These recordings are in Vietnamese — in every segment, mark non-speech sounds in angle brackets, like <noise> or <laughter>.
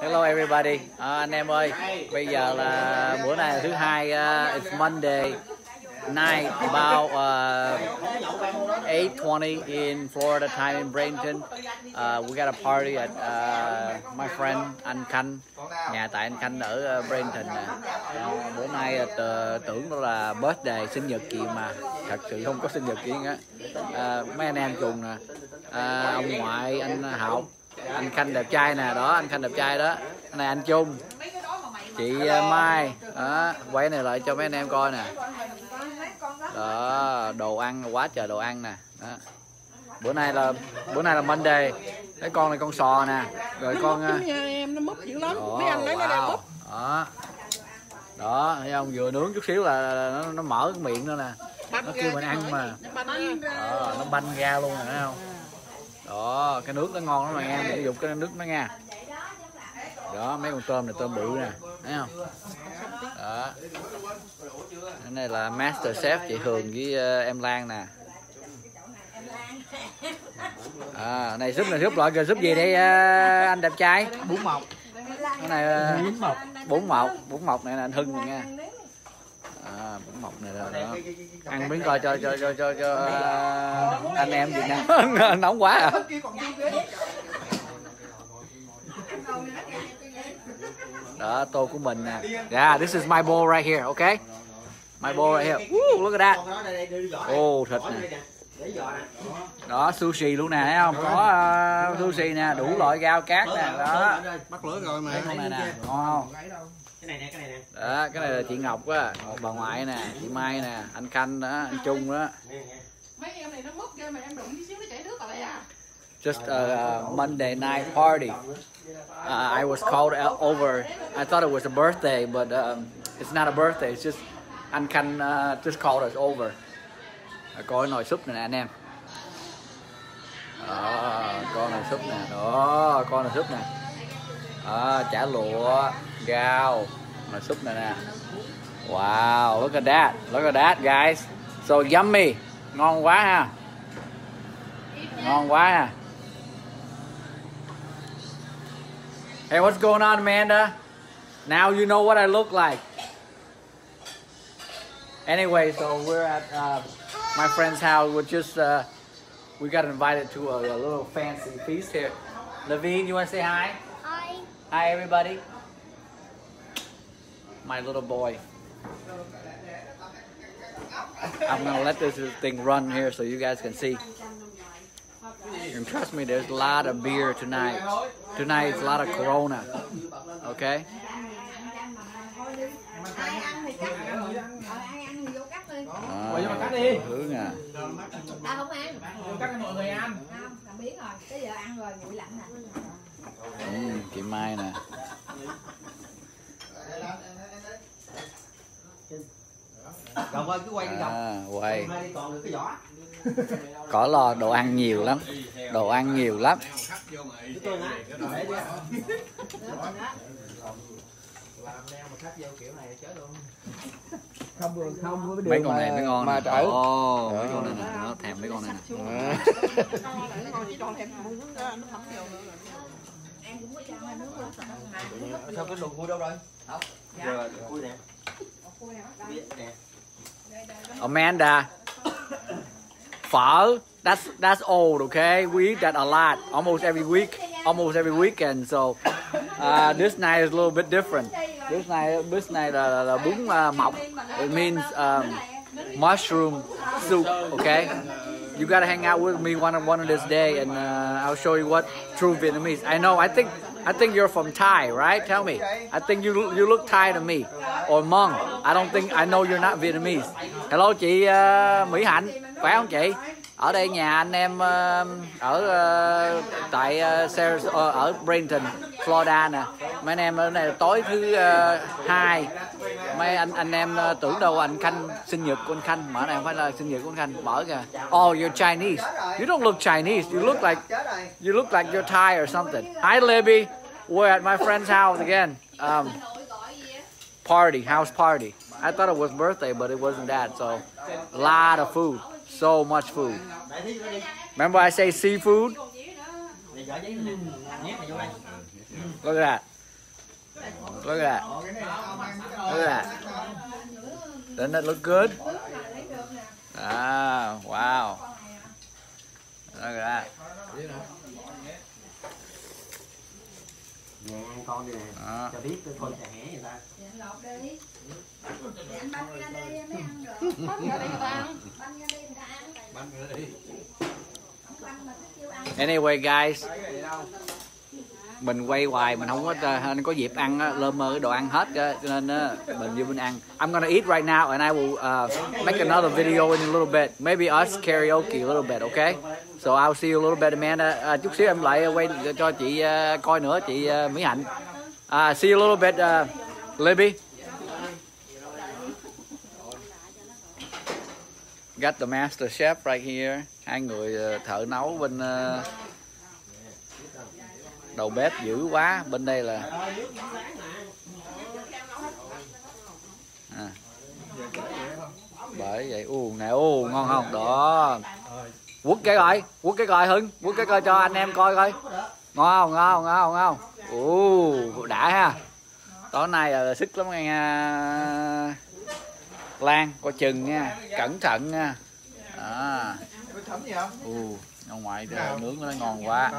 Hello everybody. À, anh em ơi, bây giờ là bữa nay là thứ hai, uh, it's Monday night about à, uh, 8:20 in Florida time in Bradenton. Uh, we got a party at uh, my friend anh Khanh, nhà tại anh Khanh ở uh, Bradenton nè. Uh, bữa nay uh, tưởng đó là birthday sinh nhật chị mà thật sự không có sinh nhật chị á. Uh, mấy anh em cùng nè, uh, ông ngoại anh Hậu anh khanh đẹp trai nè đó anh khanh đẹp trai đó. Này anh trung. Chị uh, mai đó quay này lại cho mấy anh em coi nè. Đó đồ ăn quá trời đồ ăn nè. Đó. bữa nay là bữa nay là monday. Cái con này con sò nè. Rồi con nhà em nó múp dữ lắm. Ồ, mấy anh lấy nó đang múp đó. Đó thấy không? Vừa nướng chút xíu là nó, nó mở cái miệng nữa nè. Nó kêu mình ăn mà. đó, nó banh ra luôn rồi thấy không đó cái nước nó ngon lắm mà nghe mình dùng cái nước nó nha đó mấy con tôm này tôm bự nè thấy không? Đó. Cái này là master chef chị Hường với ờ, em Lan nè. À này súp này súp loại súp gì đây ờ, anh đẹp trai? Bún mọc. Cái này ờ, bún mọc. bún mọc bún mọc này là anh Hưng này nha bún mọc này là đó. ăn miếng coi cho cho cho cho, cho ờ, anh em Việt Nam <laughs> nóng quá à. đó tô của mình nè. Yeah this is my bowl right here okay? My bowl right here. Woo, look at that. Oh thịt nè. Đó sushi luôn nè thấy không? Có uh, sushi nè đủ loại rau cát nè đó. Bắt lửa rồi mà này nè. Ngon không cái này nè cái này nè đó cái này là chị Ngọc á Ngọc bà ngoại nè chị Mai nè anh Khanh đó anh Trung đó mấy em này nó múp ra mà em đụng tí xíu nó chảy nước đây à just a, uh Monday night party. Uh, I was called o- over. I thought it was a birthday, but um, it's not a birthday. It's just anh Khanh uh, just called us over. À, coi nồi súp này nè anh em. Đó, con nồi súp nè. Đó, con nồi súp nè. Đó, chả lụa, rau, nồi súp này nè. Wow, look at that. Look at that, guys. So yummy. Ngon quá ha. Ngon quá ha. Hey, what's going on, Amanda? Now you know what I look like. Anyway, so we're at uh, my friend's house. We're just uh, we got invited to a, a little fancy feast here. Levine, you want to say hi? Hi. Hi, everybody. My little boy. I'm gonna let this thing run here so you guys can see. And trust me, there's a lot of beer tonight. Tonight it's a lot of Corona. Okay? Ai ăn thì cắt. Ờ, ai ăn thì vô cắt đi. À, hướng à. Ta không ăn. cắt cho mọi người ăn Không, làm biến rồi. Tới giờ ăn rồi, nguội lạnh nè. Ừ, chị Mai nè. Đồng ơi cứ quay đi đồng À, quay. Hai đi còn được cái vỏ <laughs> Có lò đồ ăn nhiều lắm. Đồ ăn nhiều lắm. Cái tôi á Để đi làm neo mà khách vô kiểu này chết luôn không được không Mấy con này mới ngon mà trở Ồ, mấy con này nè, nó thèm mấy con này nè. để ngon chỉ cho thêm muỗng ra nó thấm vô nữa Ăn cũng có cho hai nước luôn. sao cái đồ vui đâu rồi không giờ vui nè biết nè Amanda. Phở. That's that's old, okay? We eat that a lot, almost every week, almost every weekend. So uh, this night is a little bit different. This night, this night là, là bún uh, mọc. It means um, mushroom soup, okay? You gotta hang out with me one of one of this day, and uh, I'll show you what true Vietnamese. I know. I think I think you're from Thai, right? Tell me. I think you you look Thai to me, or Hmong. I don't think I know you're not Vietnamese. Hello chị uh, Mỹ Hạnh, khỏe không chị? Ở đây nhà anh em uh, ở uh, tại ờ, uh, Sarah, uh, ở Bradenton, Florida nè. Mấy anh em ở này tối thứ uh, hai. Mấy anh anh em uh, tưởng đâu anh Khanh sinh nhật của anh Khanh, mà này không phải là sinh nhật của anh Khanh. Mở kìa. Oh, you're Chinese. You don't look Chinese. You look like you look like you're Thai or something. Hi, Libby. We're at my friend's house again. Um, party, house party. I thought it was birthday, but it wasn't that. So, a lot of food, so much food. Remember I say seafood? Look at that. Look at that. Look at that. Doesn't that look good? Ah, wow. Look at that. Nè ăn con đi nè. Đó. Cho biết con chả hẻ người ta lột đi. Anh banh ra đây mới ăn được. <laughs> Bánh ra đây người ta ăn. banh ra đây người ta ăn. Bánh nữa đi. Không banh mà thích kêu ăn. Anyway guys, mình quay hoài mình không có ờ, nên có dịp ăn á, lơ mơ cái đồ ăn hết á, cho nên á, mình vô mình ăn. I'm gonna eat right now and I will uh, make another video in a little bit. Maybe us karaoke a little bit, okay? So I'll see you a little bit, Amanda. Uh, chút xíu em lại quay cho chị uh, coi nữa, chị uh, Mỹ Hạnh. Uh, see you a little bit, uh, Libby. Got the master chef right here. Hai người thợ nấu bên uh, đầu bếp dữ quá bên đây là à. bởi vậy u nè u ngon không? Đó. Quất cái coi quất cái coi hưng quất cái coi cho anh em coi coi. Ngon không? Ngon không? Ngon không? Ngon u đã ha. Tối nay là sức lắm nha Lan coi chừng nha cẩn thận nha. À u ở ngoài nướng nó ngon quá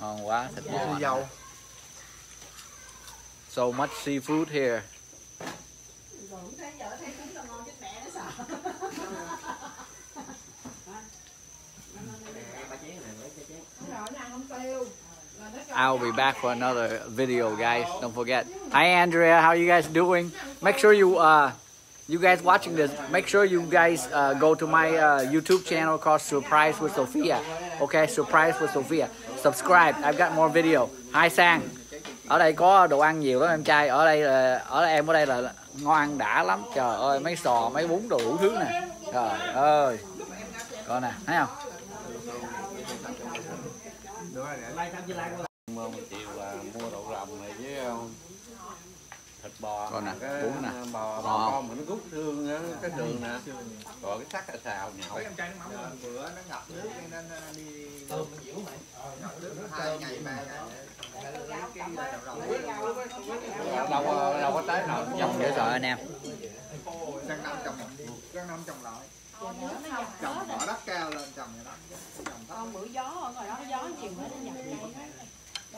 Đó Có gì chấm? ngon quá thịt dầu so much seafood here I'll be back for another video, guys. Don't forget. Hi, Andrea. How you guys doing? Make sure you, uh, you guys watching this. Make sure you guys uh, go to my uh, YouTube channel called Surprise with Sophia. Okay, Surprise with Sophia. Subscribe. I've got more video. Hi, Sang. Ở đây có đồ ăn nhiều lắm em trai. Ở đây là ở đây, em ở đây là ngon ăn đã lắm. Trời ơi, mấy sò, mấy bún đồ đủ thứ nè. Trời ơi. Coi nè, thấy không? Là mua đậu rồng này với thịt bò Con nè, cái bún nè. bò, Ngon. bò con mà nó rút xương á, cái đường nè. Rồi cái sắt là xào nhậu em trai nó mắm bữa nó ngập nước nên ờ, đi tôm nó dữ mày ngập nước hai ngày ba ngày. Đâu có- đâu có tới nào Dòng dễ sợ anh em. Răng năm trồng Răng năm trồng lại Trồng bỏ đất cao lên trồng vậy đó. Trồng bữa gió ở ngoài đó gió nhiều quá nó giặt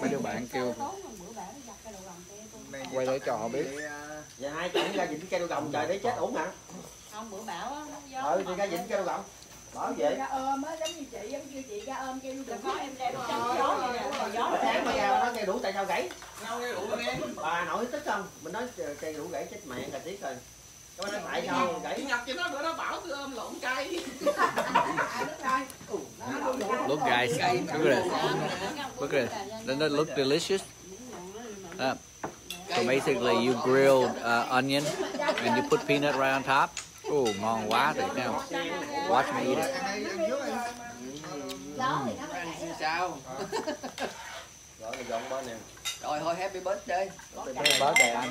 Mấy đứa bạn kêu đầu quay để cho họ biết. ờ, Dạ hai chồng ra dịnh cây đu đồng trời để chết ổn hả? không bữa bão á nó gió Ừ thì ra dịnh cây đu đồng. Bảo vậy. ra ôm á giống như chị giống như chị ra ôm kêu Đừng có em đem chống gió vậy nè, gió Sáng mà ra nó cây đủ tại sao gãy? Bà nội tức không? Mình nói cây đủ gãy chết mẹ cả tiếc rồi. Tại sao gãy? Nhật cho nó bữa đó bảo tôi ôm lộn cây Look guys, look at this. Look at this. Doesn't that look delicious? Uh, so basically you grilled uh, onion and you put peanut right on top. Oh, ngon quá thiệt nào. Watch me eat it. ăn thì nó sao Rồi dọn bên nè. rồi thôi happy birthday Bớt đề anh.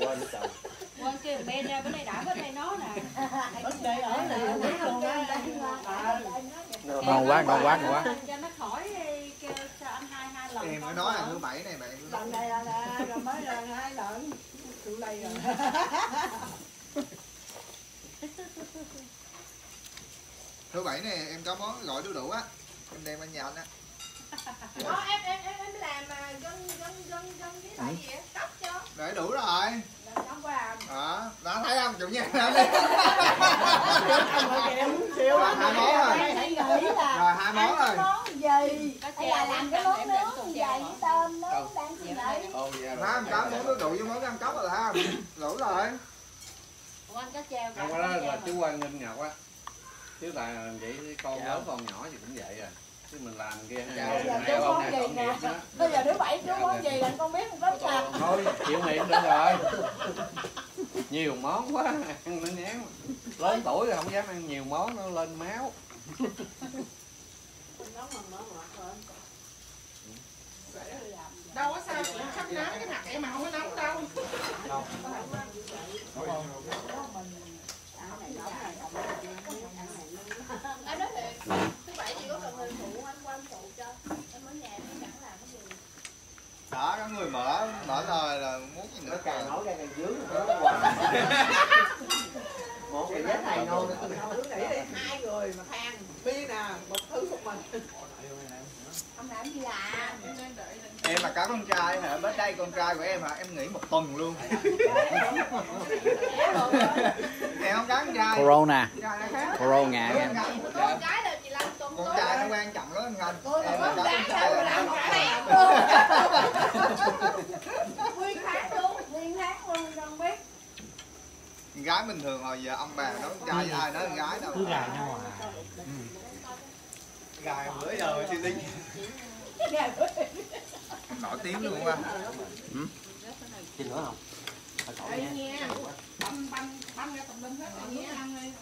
Quên chồng. Bên ra bên đây đã bên đây nó nè. <laughs> Đây ở này luôn á Ngon quá, ngon quá, ngon quá. cho nó khỏi đi, kêu cho anh hai hai lần Em mới nói là thứ bảy này bạn. Lần này là là rồi mới là hai lần. Tụi đây rồi. <laughs> Thứ bảy này em có món gọi đu đủ á. Em đem anh nhà anh á Đó, em em em em làm mà gân gân gân gân với lại gì á tóc cho. Để đủ rồi. Là xong qua Đó, đó thấy không? Chủ nhà đó đi Rồi hai món rồi. Rồi. Hai món rồi. gì? Hay là làm cái món nướng gì vậy? với tôm nướng đang gì vậy? Má có món đu đủ với món ăn cốc rồi ha Đủ rồi. Ủa anh có treo không có đó là chú quan nghinh ngọc á. Chứ là vậy con lớn con nhỏ thì cũng vậy à chứ mình làm kia Bây giờ chú món gì nè. bây giờ thứ bảy chú món gì là con biết một bếp sạch thôi chịu miệng được rồi. Nhiều món quá ăn nó ngán. Lớn tuổi rồi không dám ăn nhiều món nó lên máu. Đâu có sao chị sắp nắng cái mặt em mà không có nóng đâu em nói thiệt thứ bảy chị có cần người phụ anh qua anh phụ cho em ở nhà em chẳng làm đó có người mở mở lời là muốn gì nó nữa càng nói càng càng dướng nó hoài một cái giá này ngon nó Cứ nghĩ đi hai người mà than Bi nè, một thứ một mình không làm gì làm em là có con trai hả bớt đây con trai của em hả? Em nghỉ một tuần luôn. Em không con trai. Corona. Trai corona không? con cái là chị làm tuần con tối trai nó quan trọng lắm anh. Em có con trai trai là làm nó tháng luôn nguyên tháng luôn nguyên tháng luôn không biết. Con gái bình thường hồi giờ ông bà nói con trai với ai nói con gái đâu. Cứ gài nhau à. Gài bữa giờ suy tính nổi tiếng luôn á gì nữa không? Ê nha Băm băm băm ra tùm lum hết rồi nha Ăn đi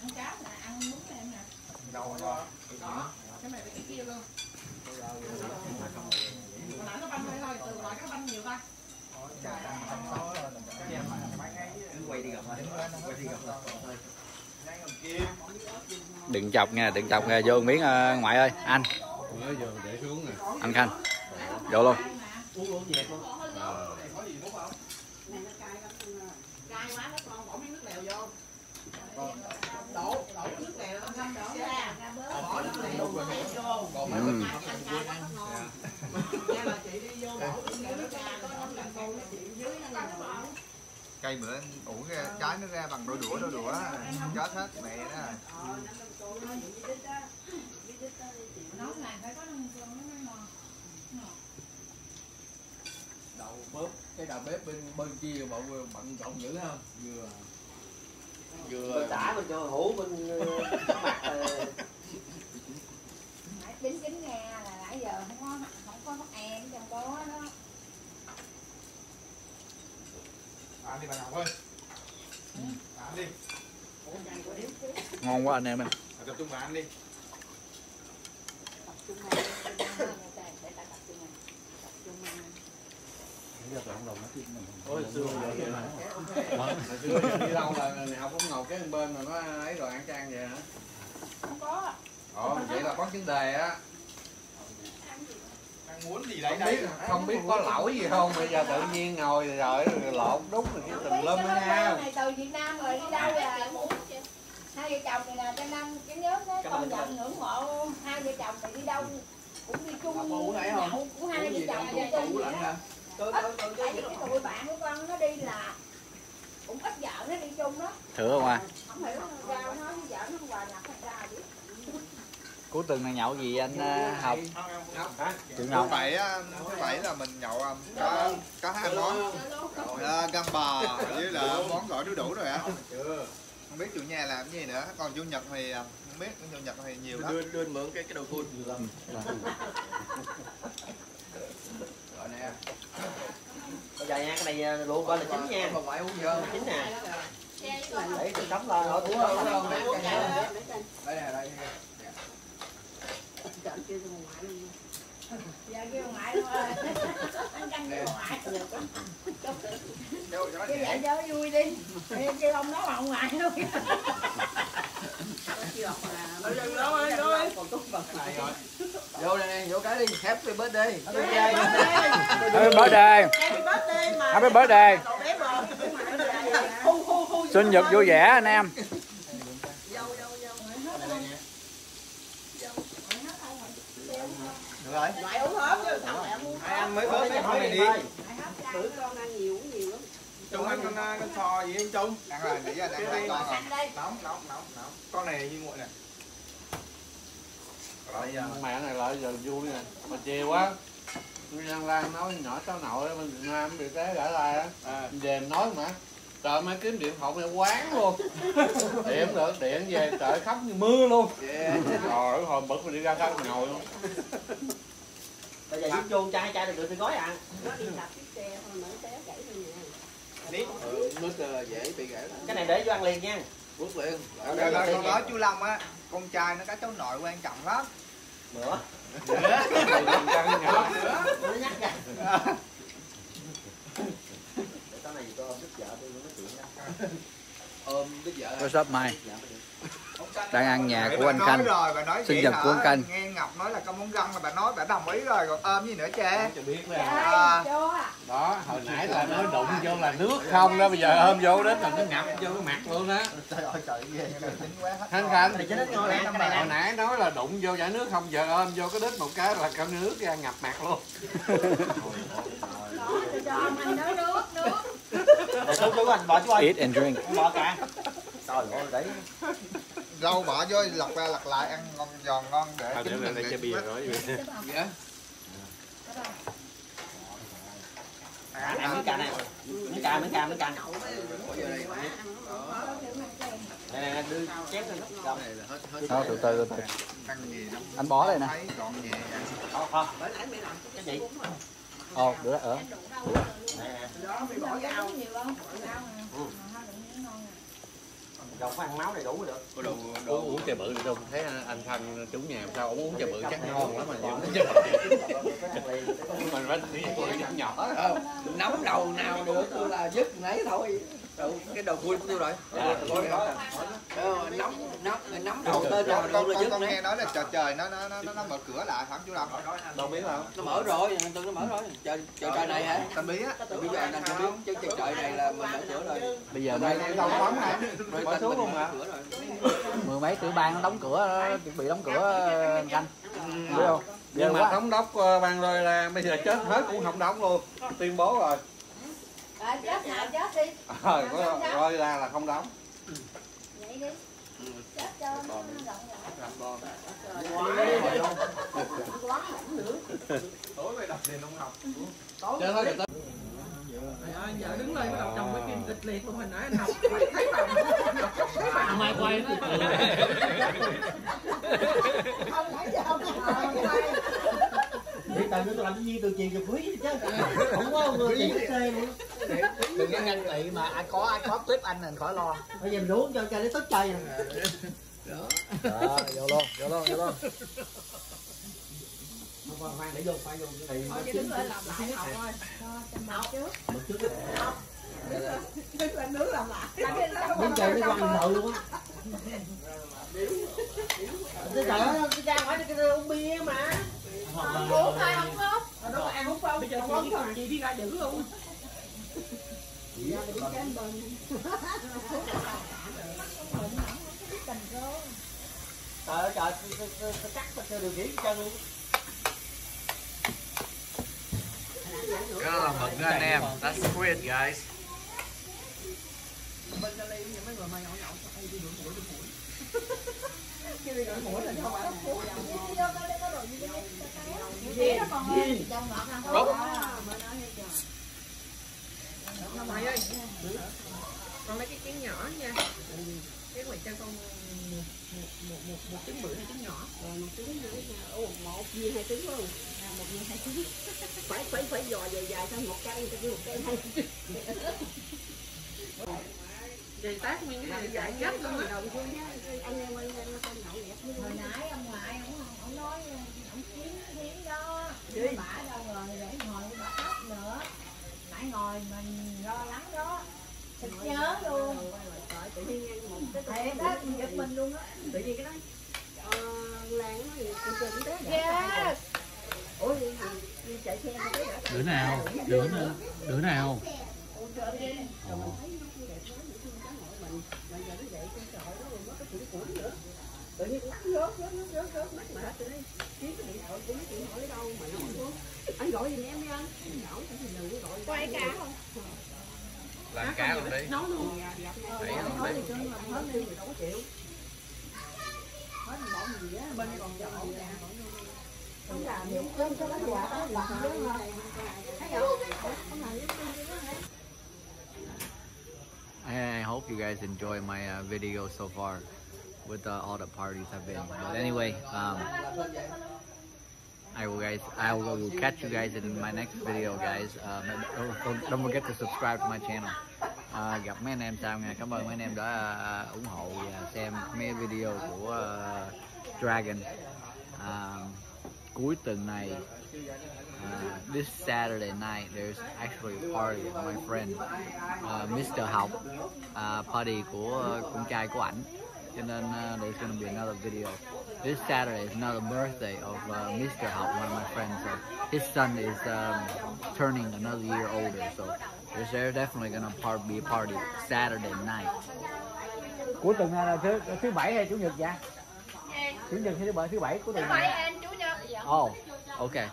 Ăn cháo nè, ăn bún nè em nè đâu rồi? Đó, cái này với cái kia luôn Hồi nãy nó băm thôi thôi, từ loại cái băm nhiều ta quay đi gặp thôi quay đi gặp thôi đừng chọc nha đừng chọc nha vô miếng ờ, ngoại ơi. Anh. Mới giờ để xuống nè. anh khanh vô luôn. Uống uống nhiệt luôn Cay quá nó còn bỏ miếng nước lèo vô Đổ, đổ cái nước lèo nó thăm đổ ra Bỏ nước lèo vô Còn mấy Ừ. cây bữa ra trái nó ra bằng đôi đũa đôi đũa chết hết mẹ đó Nấu này phải có nông cơm nó mới ngon Đậu bếp, cái đầu bếp bên bên kia bọn bận rộn dữ không? Vừa vừa tả bên cho hủ bên ờ, <laughs> mặt ờ, Nãy chín chín nghe là nãy giờ không có không có em trong đó đó. Ăn đi bà ngọc ơi. Ăn đi. Ngon quá anh em ơi. Tập trung vào ăn đi giờ tụi ông đồng nó tiếp mình Ôi xưa vậy mà. Xưa giờ đi đâu là học cũng ngồi cái bên mà nó ấy rồi ăn chan vậy hả? không có Ồ, vậy là có vấn đề á. ăn muốn gì Không biết, không biết có lỗi gì không, bây giờ tự nhiên ngồi rồi, lộn đúng rồi cái tùm lum á nha. này từ Việt Nam rồi đi đâu là hai vợ chồng này là cho năm cái nhớ nó công nhận ngưỡng mộ. Hai vợ chồng thì đi đâu cũng đi chung nhậu cũng hai vợ chồng đi chung vậy đó tại vì cái tụi bạn của con nó đi là cũng ít vợ nó đi chung đó. Thử không à? Không hiểu sao nó với vợ nó hòa nhập thành ra chứ cuối tuần này nhậu gì anh ờ, học? thứ nhậu bảy á, thứ bảy là mình nhậu um, có có hai món. À, găm bò với là món gỏi đu đủ rồi á không biết chủ nhà làm cái gì nữa. Còn chủ nhật thì à, không biết chủ nhật thì nhiều lắm. đưa đưa mượn cái cái đầu nè <laughs> bây giờ nha cái này ờ, luộc coi là chín nha không phải uống vô chín nè để sống lo ở cuộc uống không không đây nè đây giờ kêu ngoại luôn ơi anh canh kêu ngoại kêu vậy cho vui đi kêu ông nói ông ngoại luôn vô đây nè vô cái đi. Happy birthday. Happy birthday. Happy birthday. Mà happy birthday. sinh nhật vui vẻ anh em. Được rồi Ngoại uống hết chứ thằng mẹ mua ai ăn mới bớt cái này đi. Bữa con ăn nhiều uống nhiều lắm. Trung ăn con con sò gì anh trung? Ăn rồi nãy giờ đang hai con rồi. Nóng nóng nóng nóng. Con này như nguội nè mẹ này lại giờ vui nè. Mà chiều á Giang Lan nói nhỏ cháu nội bên Việt Nam bị té gã lai á. Về em nói mà trời mới kiếm điện thoại này quán luôn. <laughs> Điện được điện về trời khóc như mưa luôn. Trời ơi hồi bực mình đi ra khóc ngồi luôn. <laughs> Bây giờ giúp chôn chai chai được được thì gói à. Nó đi đạp chiếc xe thôi nữa té gãy thôi nè. Nít nước ờ, dễ bị gãy cái này để vô ăn liền nha bước liền rồi rồi con nói chú Long á. Con trai nó có cháu nội quan trọng lắm. Nữa nhắc để này tôi ôm đứt vợ tôi nói chuyện đó ôm đứa vợ what's up Mai đang ăn nhà của anh Khanh nhật hả? của anh Khanh. Muốn găng là bà nói bà đồng ý rồi còn ôm gì nữa cha cho biết là À. cho đó hồi nãy là nói đụng vô là nước không đó bây giờ ôm vô đến là nó ngập vô cái mặt luôn á trời ơi trời ghê tính quá hết khanh khanh hồi nè. nãy nói là đụng vô giải nước không giờ ôm vô cái đít một cái là cao nước ra ngập mặt luôn cho anh nói nước nước Để xuống chú anh bỏ chú ơi. Eat and drink. Bỏ cả. Trời ơi đấy. Rau bỏ vô lật ra lật lại ăn ngon giòn ngon để để chính mình đây chơi bị- bia rồi À, này miếng cà này. Miếng cà, miếng cà, miếng cà. Này này, đưa chép lên đó. Rồi. Thôi từ từ từ ăn Anh bỏ đây nè. vậy. Không, không. Cái gì? Ồ, được đó, ở. Này nè. bỏ rau nhiều không rau Rồi có ăn máu đầy đủ được. Có đồ, đồ uống chai bự được không? Thấy anh Thanh chủ nhà sao ông uống chai bự chắc ngon lắm mà uống chai bự. Mình phải đi tôi nhỏ nhỏ. nắm đầu nào được tôi là dứt nấy thôi Rồi, cái đầu vui của tôi rồi. Ờ, nắm nắm nắm đầu tên nào con là con, dứt con nghe nói là trời trời nó nó nó nó mở cửa lại hả chú Lâm Đâu biết không? nó mở rồi tôi nó mở rồi. Trời trời trời này hả? Tân bí á. Rồi bây giờ anh chưa biết chứ trời trời này là mình mở cửa rồi. Bây giờ đây đâu bóng hả? Rồi Mở xuống luôn hả? rồi. Mười mấy tiểu bang nó đóng cửa, chuẩn bị đóng cửa canh. Biết không? Nhưng mà thống đốc ờ, ban đôi ra bây giờ chết hết cũng không đóng luôn. Tuyên bố rồi. À, chết nào chết đi. Rồi có roi ra là không đóng. vậy đi. Chết cho nó rộng rãi Chết hết rồi Trời ơi, giờ đứng lên bắt đầu trồng cái kim kịch liệt luôn hồi nãy anh học <laughs> thấy Không ai quay nữa. <laughs> không phải giờ không Để tại tôi làm cái gì từ chiều giờ quý chứ. Không có người xe luôn. Đừng có ngăn tị mà ai có ai có clip anh thì khỏi lo. Bây giờ mình uống cho cho nó tức trời nè. Đó, vô luôn, vô luôn, vô luôn. Khoan khoan để vô khoan vô cái này. thôi chứ đứng lên làm lại học thôi học trước Một chút đứng lên nước làm lại Đến trời nó quăng nội luôn á. Trời ơi, cái ra ngoài cái uống bia mà không uống thôi không uống đâu có ăn hút không bây giờ không thằng chị đi ra giữ luôn Trời trời, tôi- cắt cho điều khiển cho luôn. Rất là mực đó anh em. That's squid guys. Thế nó còn trong ngọt ăn Rốt. mày ơi con lấy cái trứng nhỏ nha cái ngoài cho con một một một một một trứng bự hay trứng nhỏ rồi một trứng nữa ồ một viên hai trứng luôn à, một viên hai trứng phải phải phải dò dài dài sang một cây cho một cây hai Vậy tác nguyên cái này chạy gấp luôn á. Hồi nãy ông ngoại ông ông nói ông kiếm kiếm đó. Bả đâu rồi để ngồi bả khóc nữa. Nãy ngồi mình lo lắng đó. Thật nhớ luôn. thiệt đó giật mình luôn á. Tự nhiên cái đó ờ, làng nó thì con chơi cũng thế yes. Ủa đi chạy xe có thấy đã Đứa nào? Đứa nào? Đứa nào? tự nhiên cũng rớt rớt rớt rớt rớt mắt mà từ đây kiếm cái điện thoại kiếm điện thoại ở đâu mà nó không có anh gọi giùm em đi anh bảo thì đừng có gọi quay cả không Làm cá luôn đi. nấu luôn Đẩy luôn nói đi. hết đi đâu có chịu hết mình bỏ gì á bên còn chợ không làm những cơm cho nó già đó đúng không thấy I, hope you guys enjoy my uh, video so far with uh, all the parties I've been. But anyway, um, I will guys, I will, catch you guys in my next video, guys. Um, don't, don't- forget to subscribe to my channel. Uh, gặp mấy anh em sau nha. Cảm ơn mấy anh em đã uh, ủng hộ và xem mấy video của uh, Dragon. Um, cuối tuần này Uh, this Saturday night, there's actually a party of my friend uh, Mr. Học, uh, party của uh, con trai của ảnh. cho nên uh, there's gonna be another video. This Saturday is another birthday of uh, Mr. Học, one of my friends. So his son is um, turning another year older. So there's they're definitely gonna part, be a party Saturday night. Cuối tuần là thứ thứ bảy hay chủ nhật vậy? Chủ nhật hay thứ bảy? Thứ bảy cuối tuần này. Oh, okay.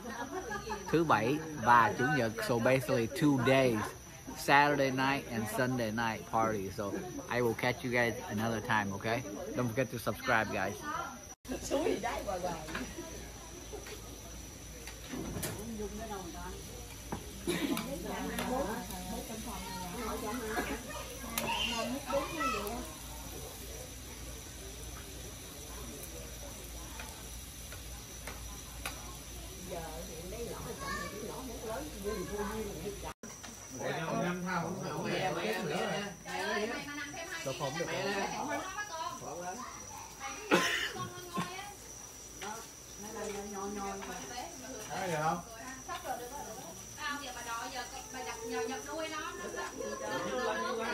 Thứ bảy và chủ nhật. So basically two days. Saturday night and Sunday night party. So I will catch you guys another time, okay? Don't forget to subscribe, guys.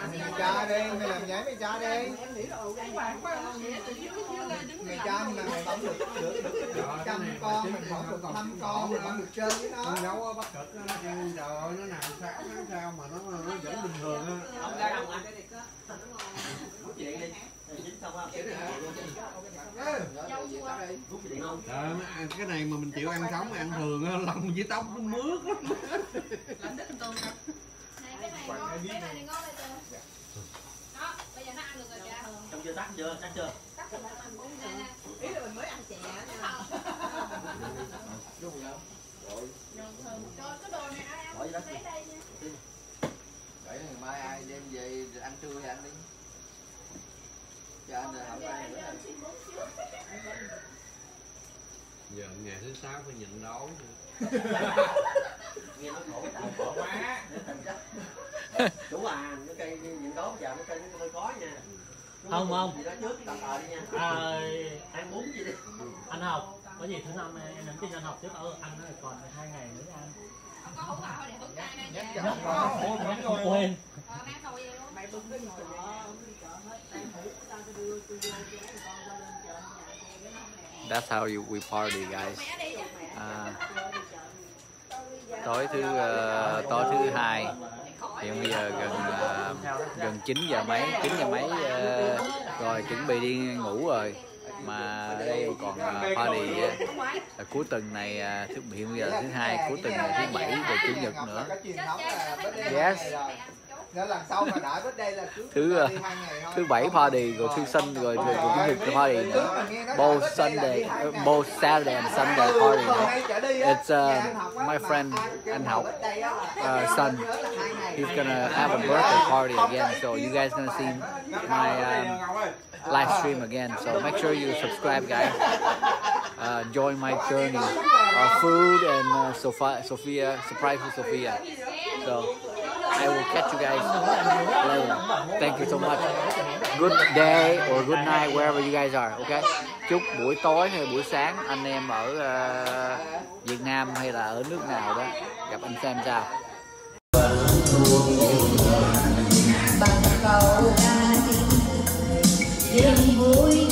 mày cha đi mày làm giấy mày cha đi mày cha nhưng mà mày vẫn được được được được trăm con mình vẫn được năm con vẫn được chơi với nó nấu bắt cực nó ăn trời ơi nó nằm sao nó sao mà nó nó vẫn bình thường á. Không ra đồng anh. Chị điện đi. Cái này mà mình chịu ăn sống ăn thường á lòng với tóc nó mướt lắm Lãnh đích tôm hả? Xong chưa tắt chưa? Tắt chưa? Ý là mình mới ăn chè nha. Bỏ vô đó. Để ngày mai ai đem về ăn trưa thì ăn đi. Cho anh là nữa. giờ ngày thứ sáu phải nhận đấu Nghe nó khổ khổ quá. Chủ à, cái cây nhịn đố giờ cái cây nó hơi khó nha. Không, không. À, Ăn bún gì đi. anh học có gì thứ năm em nhắn tin anh học trước ở anh nói còn hai ngày nữa anh Ôi, nhắn không quên Mày bưng cái nồi That's how you, we party, guys. À, tối thứ ờ, tối thứ hai hiện bây giờ gần ờ, gần 9 giờ mấy 9 giờ mấy ờ, rồi chuẩn bị đi ngủ rồi mà đây còn ờ, party là cuối tuần này thứ hiện bây giờ thứ hai cuối tuần này thứ bảy và chủ nhật nữa Yes. Nên lần sau mà đợi birthday là cứ Thứ, ờ, đi hai ngày thôi. thứ bảy party rồi thứ sinh rồi rồi chủ nhật party both Sunday uh, both Saturday and Sunday party. It's uh, my friend anh Học uh, son. He's gonna have a birthday party again, so you guys gonna see my um, live stream again. So make sure you subscribe, guys. Uh, join my journey of food and uh, Sophia, Sophia surprise with Sophia. So I will catch you guys later. Thank you so much. Good day or good night wherever you guys are. Okay. Chúc buổi tối hay buổi sáng anh em ở uh, Việt Nam hay là ở nước nào đó gặp anh xem sao. đêm vui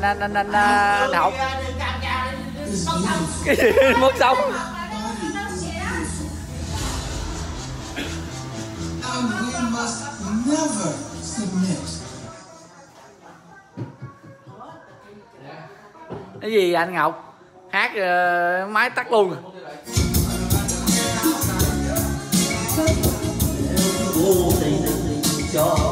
na na na na học cái gì mất sống. Cái gì anh ngọc? Hát ờ, uh, máy tắt luôn. Cho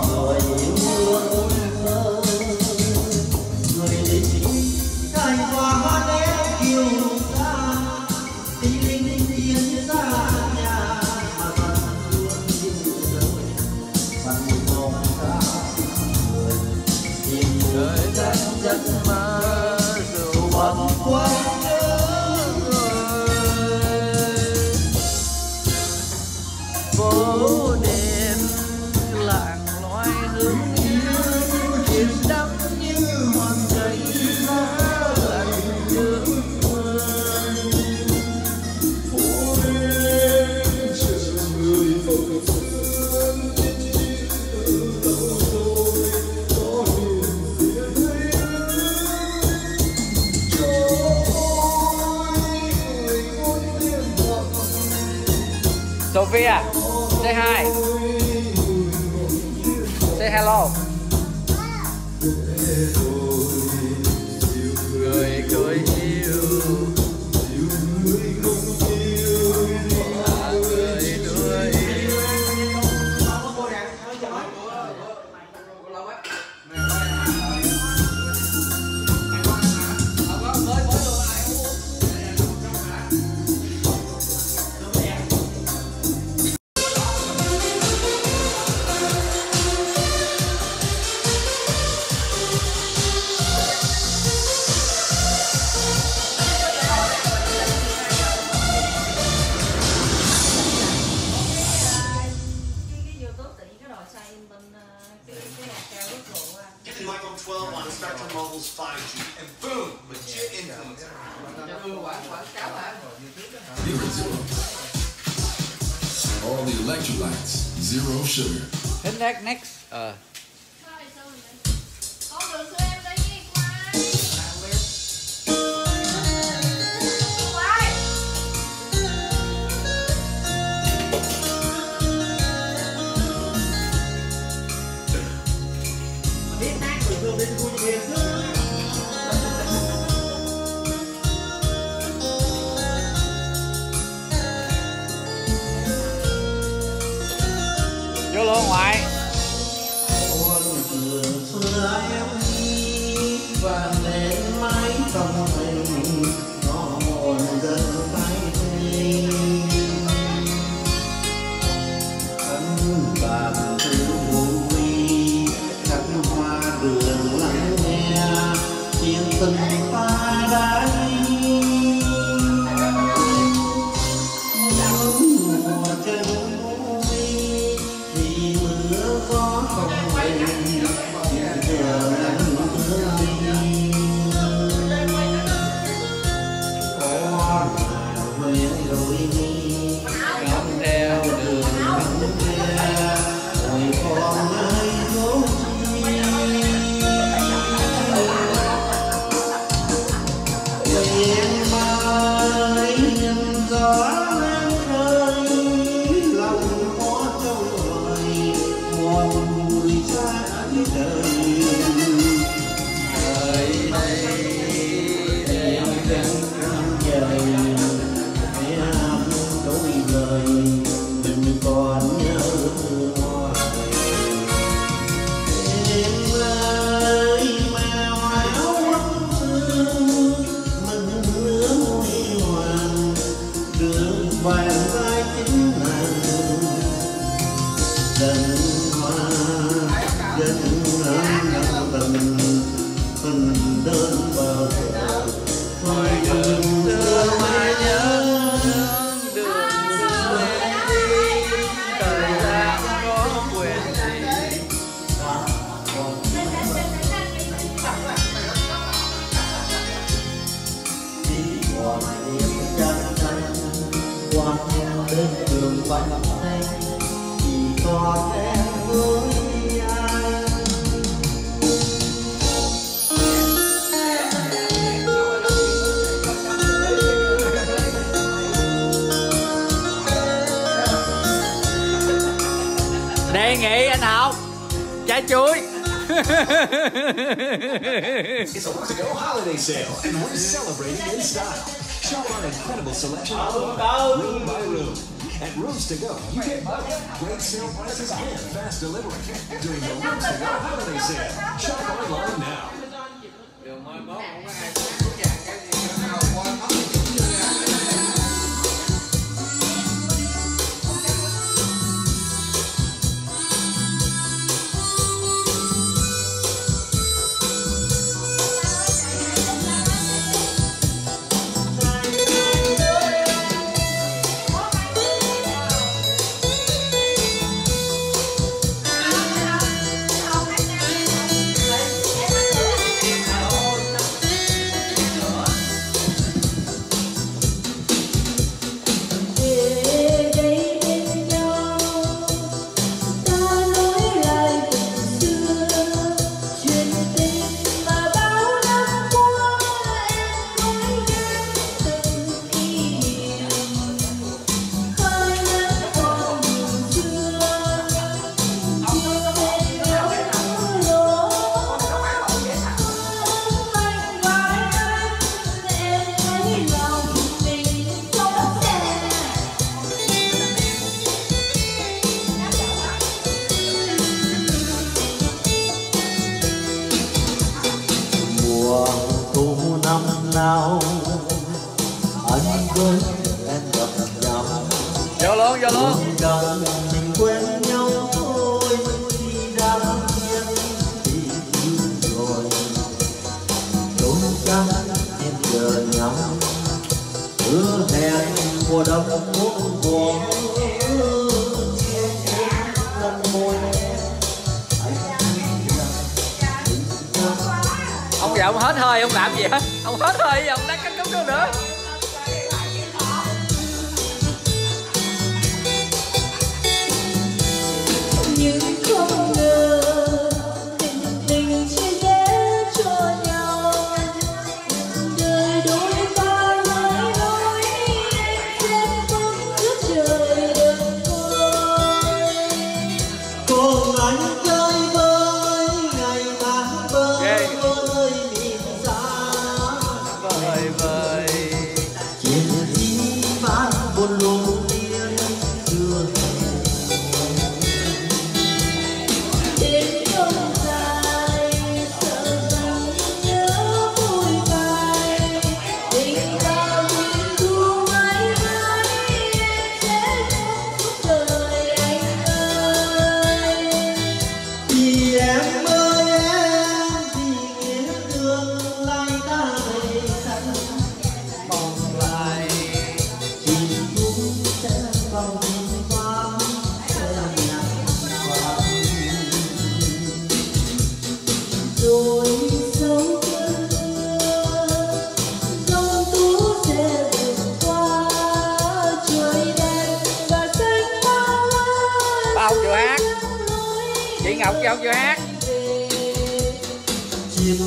Sophia, say hi. Say hello. Người cười để em ơi nhưng gió nghị anh học trái chuối It's a Roscoe holiday sale, and we're celebrating in style. Shop our incredible selection of room by room. At Rooms to Go, you get great sale prices and fast delivery during the Rooms to Go holiday sale. Shop online now.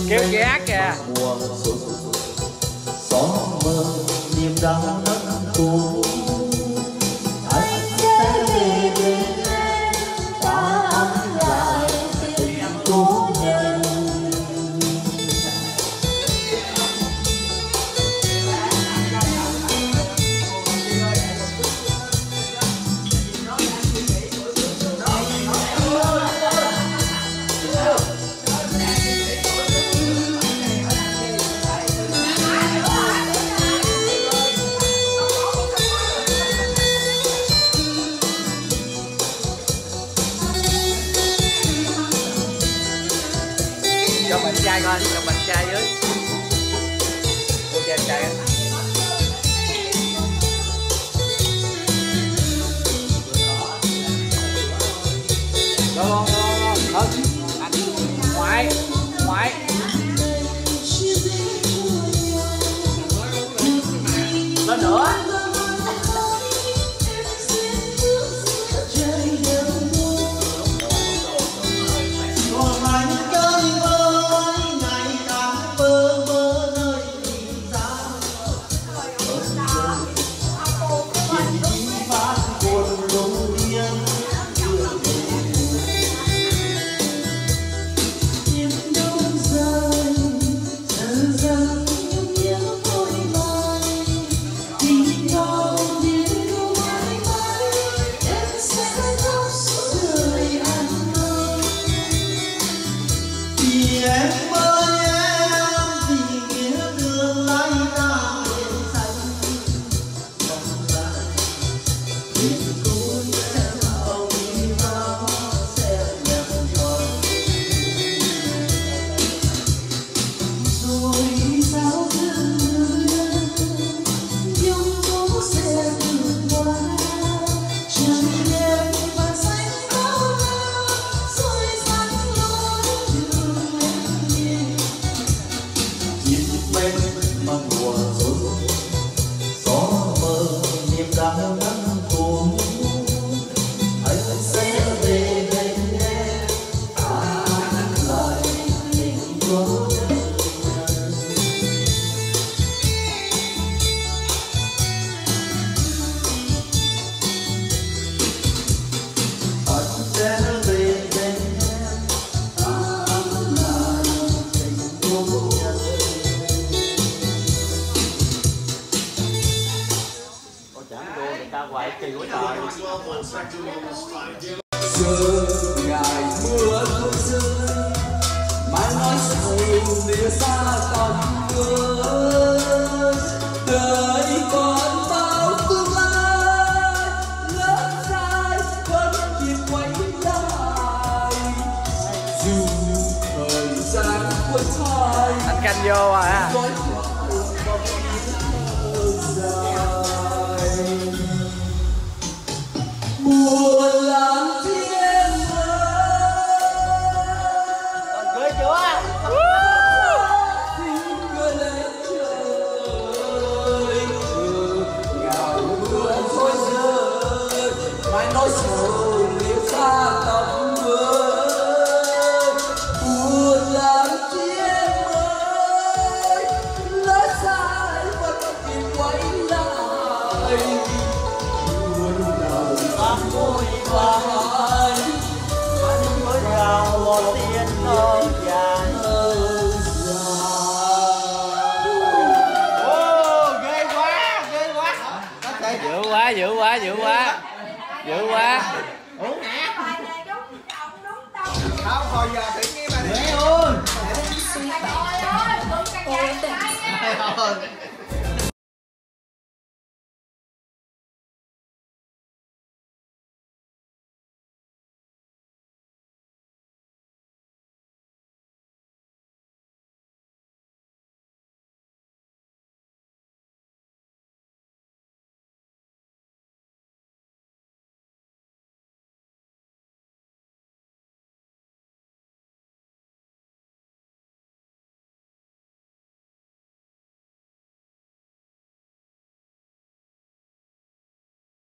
kéo ghé kìa. Buồn xóm mơ niềm đau nấc tuôn